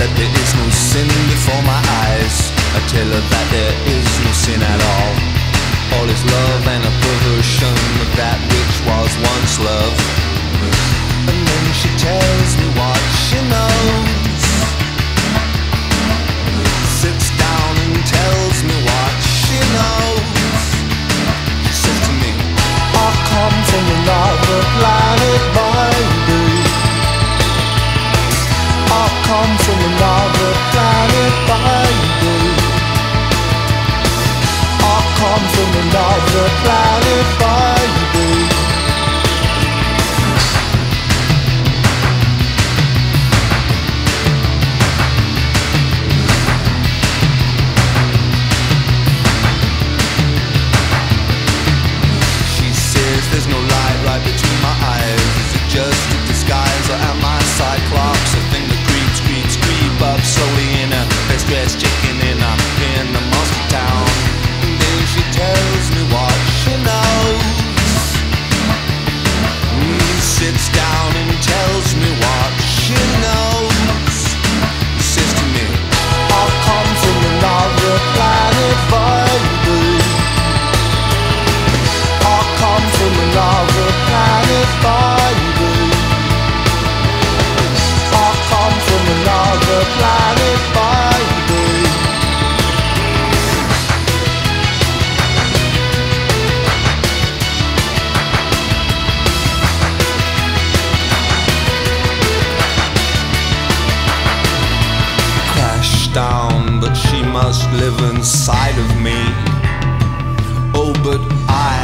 There is no sin before my eyes. I tell her that there is no sin at all. All is love and a perversion of that which was once love. And then she tells there's no light right between my eyes. Is it just a disguise or am I Cyclops? A thing down, but she must live inside of me. Oh, but I